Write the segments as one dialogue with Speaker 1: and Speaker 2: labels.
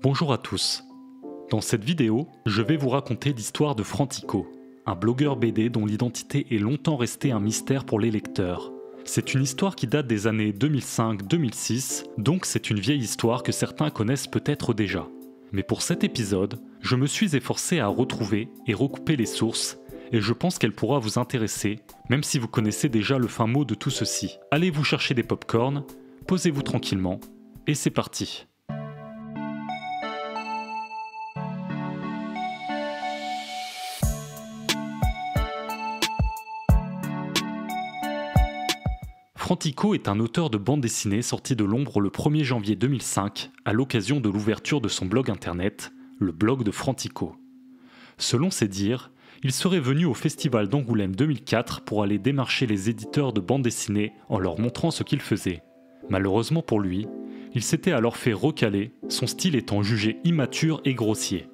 Speaker 1: Bonjour à tous. Dans cette vidéo, je vais vous raconter l'histoire de Frantico, un blogueur BD dont l'identité est longtemps restée un mystère pour les lecteurs. C'est une histoire qui date des années 2005-2006, donc c'est une vieille histoire que certains connaissent peut-être déjà. Mais pour cet épisode, je me suis efforcé à retrouver et recouper les sources, et je pense qu'elle pourra vous intéresser, même si vous connaissez déjà le fin mot de tout ceci. Allez vous chercher des pop-corn, posez-vous tranquillement, et c'est parti. Frantico est un auteur de bande dessinée sorti de l'ombre le 1er janvier 2005 à l'occasion de l'ouverture de son blog internet, le blog de Frantico. Selon ses dires, il serait venu au festival d'Angoulême 2004 pour aller démarcher les éditeurs de bande dessinée en leur montrant ce qu'il faisait. Malheureusement pour lui, il s'était alors fait recaler, son style étant jugé immature et grossier.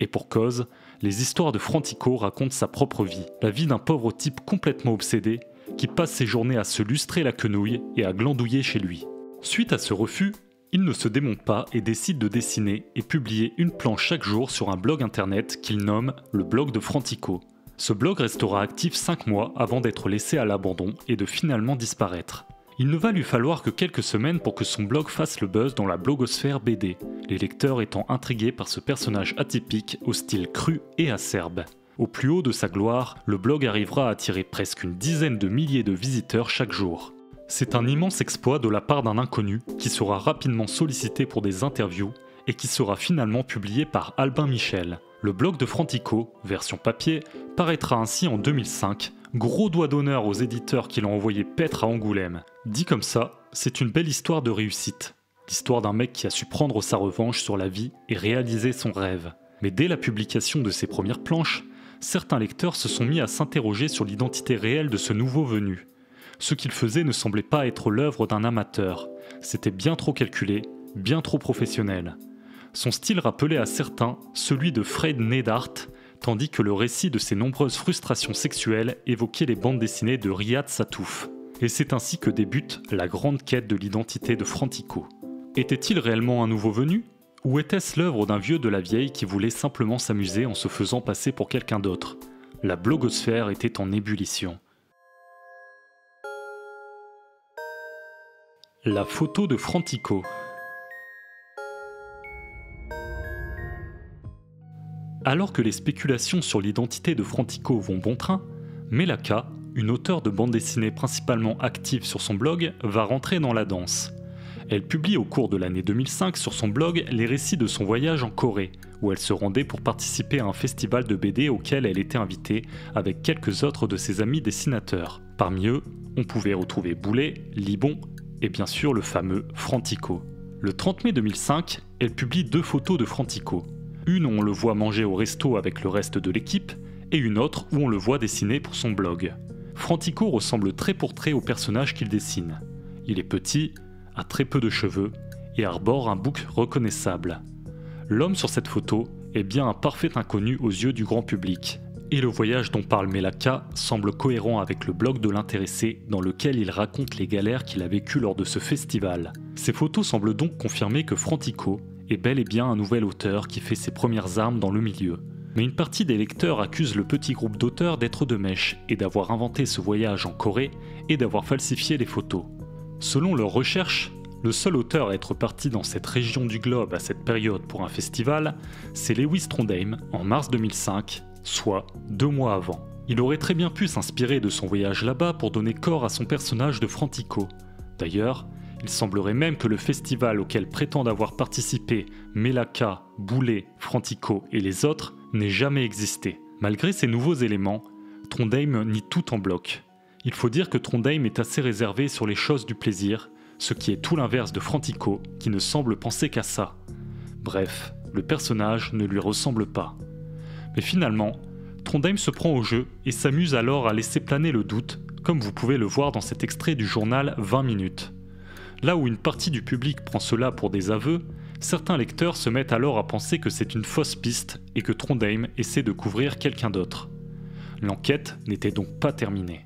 Speaker 1: Et pour cause, les histoires de Frantico racontent sa propre vie, la vie d'un pauvre type complètement obsédé qui passe ses journées à se lustrer la quenouille et à glandouiller chez lui. Suite à ce refus, il ne se démonte pas et décide de dessiner et publier une planche chaque jour sur un blog internet qu'il nomme le blog de Frantico. Ce blog restera actif 5 mois avant d'être laissé à l'abandon et de finalement disparaître. Il ne va lui falloir que quelques semaines pour que son blog fasse le buzz dans la blogosphère BD, les lecteurs étant intrigués par ce personnage atypique au style cru et acerbe. Au plus haut de sa gloire, le blog arrivera à attirer presque une dizaine de milliers de visiteurs chaque jour. C'est un immense exploit de la part d'un inconnu qui sera rapidement sollicité pour des interviews et qui sera finalement publié par Albin Michel. Le blog de Frantico, version papier, paraîtra ainsi en 2005. Gros doigt d'honneur aux éditeurs qui l'ont envoyé paître à Angoulême. Dit comme ça, c'est une belle histoire de réussite. L'histoire d'un mec qui a su prendre sa revanche sur la vie et réaliser son rêve. Mais dès la publication de ses premières planches, certains lecteurs se sont mis à s'interroger sur l'identité réelle de ce nouveau venu. Ce qu'il faisait ne semblait pas être l'œuvre d'un amateur, c'était bien trop calculé, bien trop professionnel. Son style rappelait à certains celui de Fred Nedart, tandis que le récit de ses nombreuses frustrations sexuelles évoquait les bandes dessinées de Riyad Satouf. Et c'est ainsi que débute la grande quête de l'identité de Frantico. Était-il réellement un nouveau venu? Ou était-ce l'œuvre d'un vieux de la vieille qui voulait simplement s'amuser en se faisant passer pour quelqu'un d'autre? La blogosphère était en ébullition. La photo de Frantico. Alors que les spéculations sur l'identité de Frantico vont bon train, Melaka, une auteure de bande dessinée principalement active sur son blog, va rentrer dans la danse. Elle publie au cours de l'année 2005 sur son blog les récits de son voyage en Corée, où elle se rendait pour participer à un festival de BD auquel elle était invitée avec quelques autres de ses amis dessinateurs. Parmi eux, on pouvait retrouver Boulet, Libon et bien sûr le fameux Frantico. Le 30 mai 2005, elle publie deux photos de Frantico. Une où on le voit manger au resto avec le reste de l'équipe, et une autre où on le voit dessiner pour son blog. Frantico ressemble très pour trait au personnage qu'il dessine. Il est petit, a très peu de cheveux et arbore un bouc reconnaissable. L'homme sur cette photo est bien un parfait inconnu aux yeux du grand public, et le voyage dont parle Melaka semble cohérent avec le blog de l'intéressé dans lequel il raconte les galères qu'il a vécues lors de ce festival. Ces photos semblent donc confirmer que Frantico est bel et bien un nouvel auteur qui fait ses premières armes dans le milieu. Mais une partie des lecteurs accuse le petit groupe d'auteurs d'être de mèche et d'avoir inventé ce voyage en Corée et d'avoir falsifié les photos. Selon leurs recherches, le seul auteur à être parti dans cette région du globe à cette période pour un festival, c'est Lewis Trondheim en mars 2005, soit deux mois avant. Il aurait très bien pu s'inspirer de son voyage là-bas pour donner corps à son personnage de Frantico. D'ailleurs, il semblerait même que le festival auquel prétendent avoir participé Melaka, Boulet, Frantico et les autres n'ait jamais existé. Malgré ces nouveaux éléments, Trondheim nie tout en bloc. Il faut dire que Trondheim est assez réservé sur les choses du plaisir, ce qui est tout l'inverse de Frantico, qui ne semble penser qu'à ça. Bref, le personnage ne lui ressemble pas. Mais finalement, Trondheim se prend au jeu et s'amuse alors à laisser planer le doute, comme vous pouvez le voir dans cet extrait du journal 20 minutes. Là où une partie du public prend cela pour des aveux, certains lecteurs se mettent alors à penser que c'est une fausse piste et que Trondheim essaie de couvrir quelqu'un d'autre. L'enquête n'était donc pas terminée.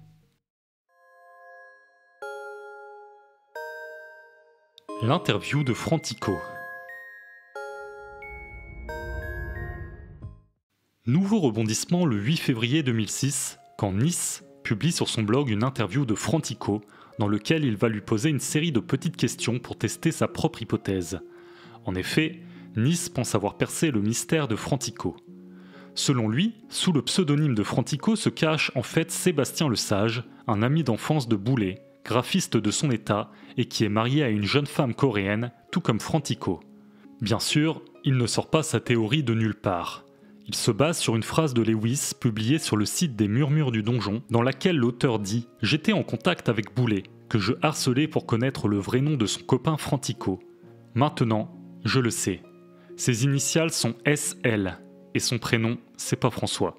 Speaker 1: L'interview de Frantico. Nouveau rebondissement le 8 février 2006, quand Nice publie sur son blog une interview de Frantico, dans lequel il va lui poser une série de petites questions pour tester sa propre hypothèse. En effet, Nice pense avoir percé le mystère de Frantico. Selon lui, sous le pseudonyme de Frantico se cache en fait Sébastien le Sage, un ami d'enfance de Boulet, graphiste de son état et qui est marié à une jeune femme coréenne, tout comme Frantico. Bien sûr, il ne sort pas sa théorie de nulle part. Il se base sur une phrase de Lewis publiée sur le site des Murmures du Donjon, dans laquelle l'auteur dit J'étais en contact avec Boulet, que je harcelais pour connaître le vrai nom de son copain Frantico. Maintenant, je le sais. Ses initiales sont SL, et son prénom, c'est pas François.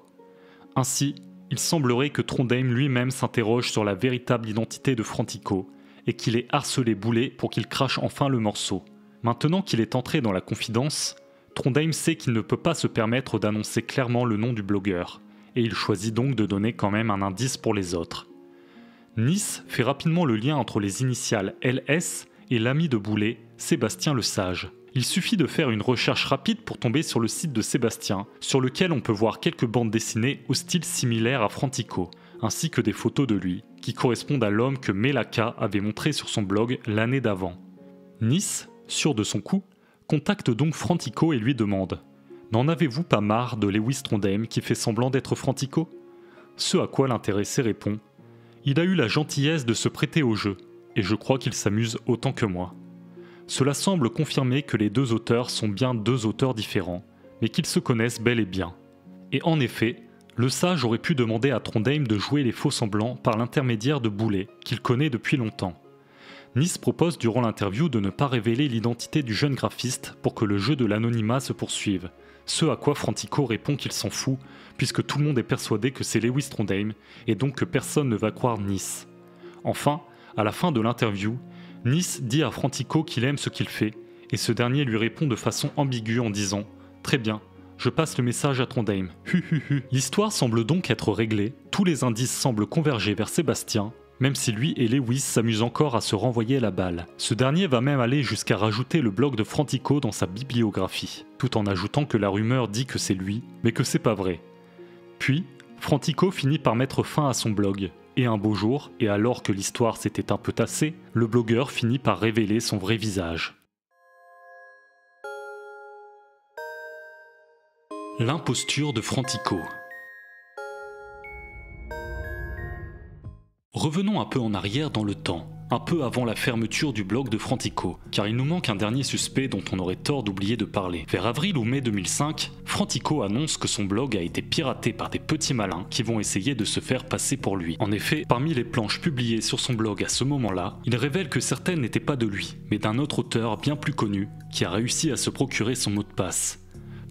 Speaker 1: Ainsi, il semblerait que Trondheim lui-même s'interroge sur la véritable identité de Frantico, et qu'il ait harcelé Boulet pour qu'il crache enfin le morceau. Maintenant qu'il est entré dans la confidence, Trondheim sait qu'il ne peut pas se permettre d'annoncer clairement le nom du blogueur, et il choisit donc de donner quand même un indice pour les autres. Nice fait rapidement le lien entre les initiales LS et l'ami de Boulet, Sébastien le Sage. Il suffit de faire une recherche rapide pour tomber sur le site de Sébastien, sur lequel on peut voir quelques bandes dessinées au style similaire à Frantico, ainsi que des photos de lui, qui correspondent à l'homme que Melaka avait montré sur son blog l'année d'avant. Nice, sûr de son coup, contacte donc Frantico et lui demande N'en avez-vous pas marre de Lewis Trondheim qui fait semblant d'être Frantico? Ce à quoi l'intéressé répond Il a eu la gentillesse de se prêter au jeu, et je crois qu'il s'amuse autant que moi. Cela semble confirmer que les deux auteurs sont bien deux auteurs différents, mais qu'ils se connaissent bel et bien. Et en effet, le sage aurait pu demander à Trondheim de jouer les faux semblants par l'intermédiaire de Boulet, qu'il connaît depuis longtemps. Nice propose durant l'interview de ne pas révéler l'identité du jeune graphiste pour que le jeu de l'anonymat se poursuive, ce à quoi Frantico répond qu'il s'en fout, puisque tout le monde est persuadé que c'est Lewis Trondheim, et donc que personne ne va croire Nice. Enfin, à la fin de l'interview, Nice dit à Frantico qu'il aime ce qu'il fait, et ce dernier lui répond de façon ambiguë en disant Très bien, je passe le message à Trondheim. L'histoire semble donc être réglée, tous les indices semblent converger vers Sébastien, même si lui et Lewis s'amusent encore à se renvoyer la balle. Ce dernier va même aller jusqu'à rajouter le blog de Frantico dans sa bibliographie, tout en ajoutant que la rumeur dit que c'est lui, mais que c'est pas vrai. Puis, Frantico finit par mettre fin à son blog, et un beau jour, et alors que l'histoire s'était un peu tassée, le blogueur finit par révéler son vrai visage. L'imposture de Frantico. Revenons un peu en arrière dans le temps, un peu avant la fermeture du blog de Frantico, car il nous manque un dernier suspect dont on aurait tort d'oublier de parler. Vers avril ou mai 2005, Frantico annonce que son blog a été piraté par des petits malins qui vont essayer de se faire passer pour lui. En effet, parmi les planches publiées sur son blog à ce moment-là, il révèle que certaines n'étaient pas de lui, mais d'un autre auteur bien plus connu qui a réussi à se procurer son mot de passe.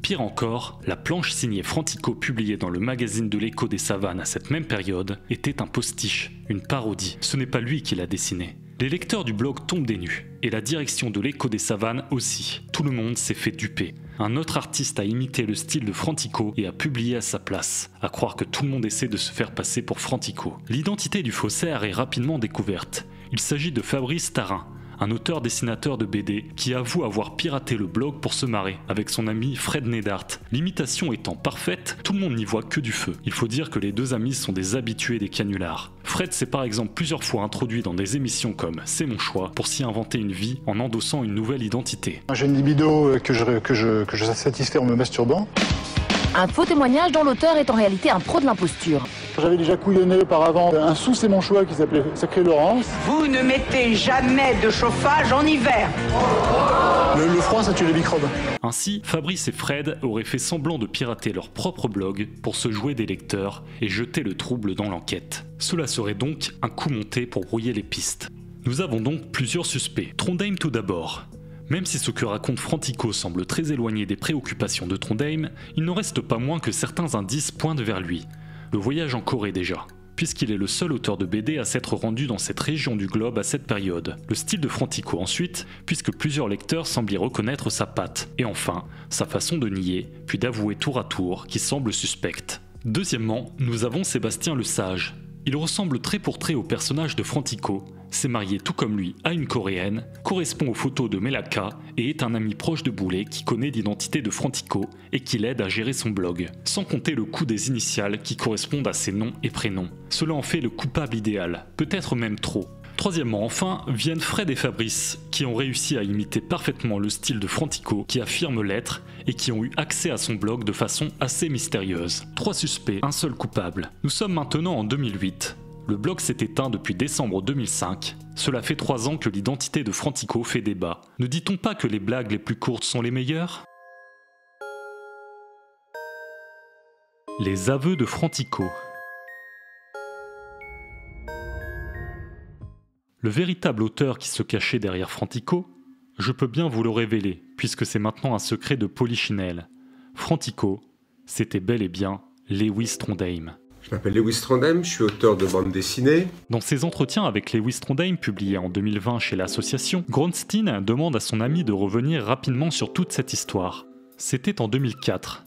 Speaker 1: Pire encore, la planche signée Frantico publiée dans le magazine de l'écho des savanes à cette même période était un postiche, une parodie. Ce n'est pas lui qui l'a dessiné. Les lecteurs du blog tombent des nues, et la direction de l'écho des savanes aussi. Tout le monde s'est fait duper. Un autre artiste a imité le style de Frantico et a publié à sa place, à croire que tout le monde essaie de se faire passer pour Frantico. L'identité du faussaire est rapidement découverte. Il s'agit de Fabrice Tarin, un auteur-dessinateur de BD qui avoue avoir piraté le blog pour se marrer avec son ami Fred Nedart. L'imitation étant parfaite, tout le monde n'y voit que du feu. Il faut dire que les deux amis sont des habitués des canulars. Fred s'est par exemple plusieurs fois introduit dans des émissions comme C'est mon choix pour s'y inventer une vie en endossant une nouvelle identité.
Speaker 2: J'ai une libido je, que je, que je satisfais en me masturbant.
Speaker 3: Un faux témoignage dont l'auteur est en réalité un pro de l'imposture.
Speaker 2: J'avais déjà couillonné auparavant un sous c'est mon choix qui s'appelait Sacré Laurence.
Speaker 4: Vous ne mettez jamais de chauffage en hiver.
Speaker 2: Le, le froid, ça tue les microbes.
Speaker 1: Ainsi, Fabrice et Fred auraient fait semblant de pirater leur propre blog pour se jouer des lecteurs et jeter le trouble dans l'enquête. Cela serait donc un coup monté pour brouiller les pistes. Nous avons donc plusieurs suspects. Trondheim tout d'abord. Même si ce que raconte Frantico semble très éloigné des préoccupations de Trondheim, il n'en reste pas moins que certains indices pointent vers lui. Le voyage en Corée déjà, puisqu'il est le seul auteur de BD à s'être rendu dans cette région du globe à cette période. Le style de Frantico ensuite, puisque plusieurs lecteurs semblent y reconnaître sa patte. Et enfin, sa façon de nier, puis d'avouer tour à tour, qui semble suspecte. Deuxièmement, nous avons Sébastien le Sage. Il ressemble très pour trait au personnage de Frantico, s'est marié tout comme lui à une coréenne, correspond aux photos de Melaka et est un ami proche de Boulet qui connaît l'identité de Frantico et qui l'aide à gérer son blog. Sans compter le coût des initiales qui correspondent à ses noms et prénoms. Cela en fait le coupable idéal, peut-être même trop. Troisièmement, enfin, viennent Fred et Fabrice, qui ont réussi à imiter parfaitement le style de Frantico, qui affirme l'être, et qui ont eu accès à son blog de façon assez mystérieuse. Trois suspects, un seul coupable. Nous sommes maintenant en 2008. Le blog s'est éteint depuis décembre 2005. Cela fait trois ans que l'identité de Frantico fait débat. Ne dit-on pas que les blagues les plus courtes sont les meilleures? Les aveux de Frantico. Le véritable auteur qui se cachait derrière Frantico, je peux bien vous le révéler, puisque c'est maintenant un secret de Polichinelle. Frantico, c'était bel et bien Lewis Trondheim.
Speaker 5: Je m'appelle Lewis Trondheim, je suis auteur de bande dessinée.
Speaker 1: Dans ses entretiens avec Lewis Trondheim, publiés en 2020 chez l'association, Gronstein demande à son ami de revenir rapidement sur toute cette histoire. C'était en 2004.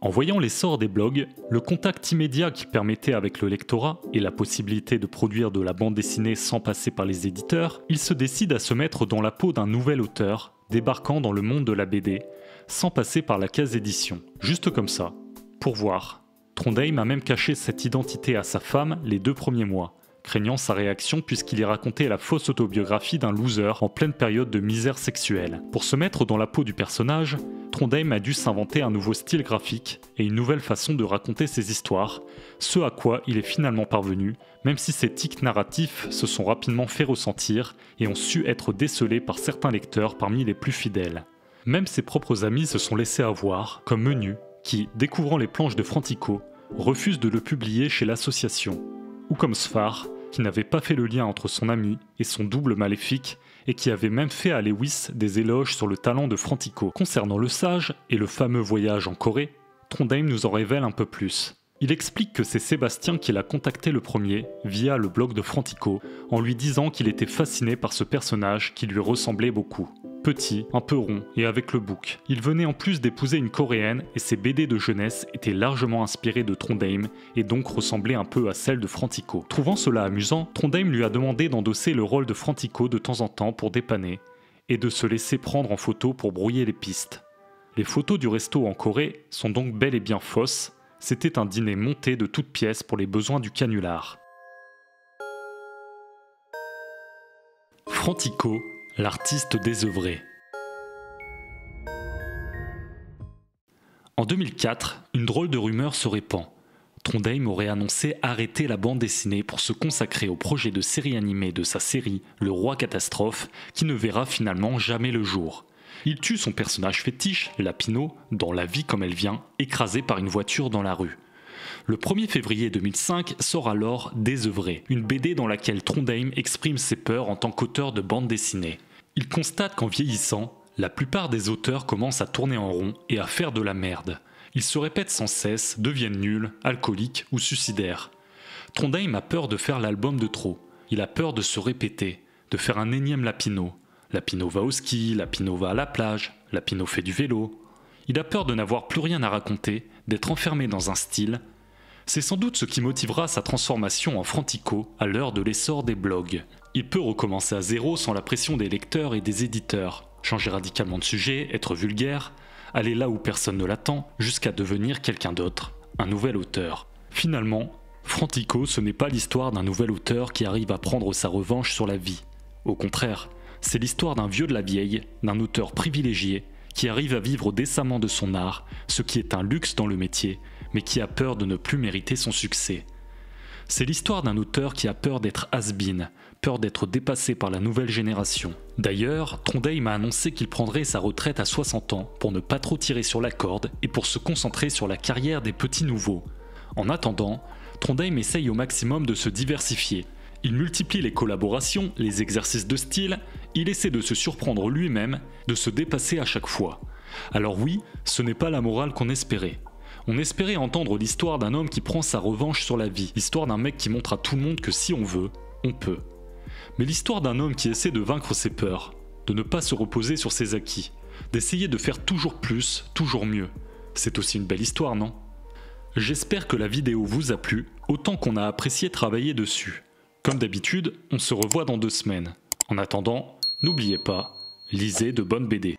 Speaker 1: En voyant l'essor des blogs, le contact immédiat qui permettait avec le lectorat et la possibilité de produire de la bande dessinée sans passer par les éditeurs, il se décide à se mettre dans la peau d'un nouvel auteur, débarquant dans le monde de la BD, sans passer par la case édition. Juste comme ça, pour voir. Trondheim a même caché cette identité à sa femme les deux premiers mois, craignant sa réaction puisqu'il y racontait la fausse autobiographie d'un loser en pleine période de misère sexuelle. Pour se mettre dans la peau du personnage, Trondheim a dû s'inventer un nouveau style graphique et une nouvelle façon de raconter ses histoires, ce à quoi il est finalement parvenu, même si ses tics narratifs se sont rapidement fait ressentir et ont su être décelés par certains lecteurs parmi les plus fidèles. Même ses propres amis se sont laissés avoir, comme Menu, qui, découvrant les planches de Frantico, refuse de le publier chez l'association, ou comme Sfar, qui n'avait pas fait le lien entre son ami et son double maléfique et qui avait même fait à Lewis des éloges sur le talent de Frantico. Concernant le sage et le fameux voyage en Corée, Trondheim nous en révèle un peu plus. Il explique que c'est Sébastien qui l'a contacté le premier via le blog de Frantico en lui disant qu'il était fasciné par ce personnage qui lui ressemblait beaucoup. Petit, un peu rond et avec le bouc. Il venait en plus d'épouser une coréenne et ses BD de jeunesse étaient largement inspirés de Trondheim et donc ressemblaient un peu à celles de Frantico. Trouvant cela amusant, Trondheim lui a demandé d'endosser le rôle de Frantico de temps en temps pour dépanner et de se laisser prendre en photo pour brouiller les pistes. Les photos du resto en Corée sont donc bel et bien fausses, c'était un dîner monté de toutes pièces pour les besoins du canular. Frantico, l'artiste désœuvré. En 2004, une drôle de rumeur se répand. Trondheim aurait annoncé arrêter la bande dessinée pour se consacrer au projet de série animée de sa série Le Roi Catastrophe, qui ne verra finalement jamais le jour. Il tue son personnage fétiche, Lapino, dans La vie comme elle vient, écrasé par une voiture dans la rue. Le 1er février 2005 sort alors Désœuvré, une BD dans laquelle Trondheim exprime ses peurs en tant qu'auteur de bande dessinée. Il constate qu'en vieillissant, la plupart des auteurs commencent à tourner en rond et à faire de la merde. Ils se répètent sans cesse, deviennent nuls, alcooliques ou suicidaires. Trondheim a peur de faire l'album de trop. Il a peur de se répéter, de faire un énième Lapino. Lapino va au ski, Lapino va à la plage, Lapino fait du vélo. Il a peur de n'avoir plus rien à raconter, d'être enfermé dans un style. C'est sans doute ce qui motivera sa transformation en Frantico à l'heure de l'essor des blogs. Il peut recommencer à zéro sans la pression des lecteurs et des éditeurs, changer radicalement de sujet, être vulgaire, aller là où personne ne l'attend, jusqu'à devenir quelqu'un d'autre, un nouvel auteur. Finalement, Frantico, ce n'est pas l'histoire d'un nouvel auteur qui arrive à prendre sa revanche sur la vie. Au contraire, c'est l'histoire d'un vieux de la vieille, d'un auteur privilégié, qui arrive à vivre décemment de son art, ce qui est un luxe dans le métier, mais qui a peur de ne plus mériter son succès. C'est l'histoire d'un auteur qui a peur d'être has-been, peur d'être dépassé par la nouvelle génération. D'ailleurs, Trondheim a annoncé qu'il prendrait sa retraite à 60 ans pour ne pas trop tirer sur la corde et pour se concentrer sur la carrière des petits nouveaux. En attendant, Trondheim essaye au maximum de se diversifier. Il multiplie les collaborations, les exercices de style, il essaie de se surprendre lui-même, de se dépasser à chaque fois. Alors oui, ce n'est pas la morale qu'on espérait. On espérait entendre l'histoire d'un homme qui prend sa revanche sur la vie, l'histoire d'un mec qui montre à tout le monde que si on veut, on peut. Mais l'histoire d'un homme qui essaie de vaincre ses peurs, de ne pas se reposer sur ses acquis, d'essayer de faire toujours plus, toujours mieux. C'est aussi une belle histoire, non? J'espère que la vidéo vous a plu, autant qu'on a apprécié travailler dessus. Comme d'habitude, on se revoit dans deux semaines. En attendant, n'oubliez pas, lisez de bonnes BD.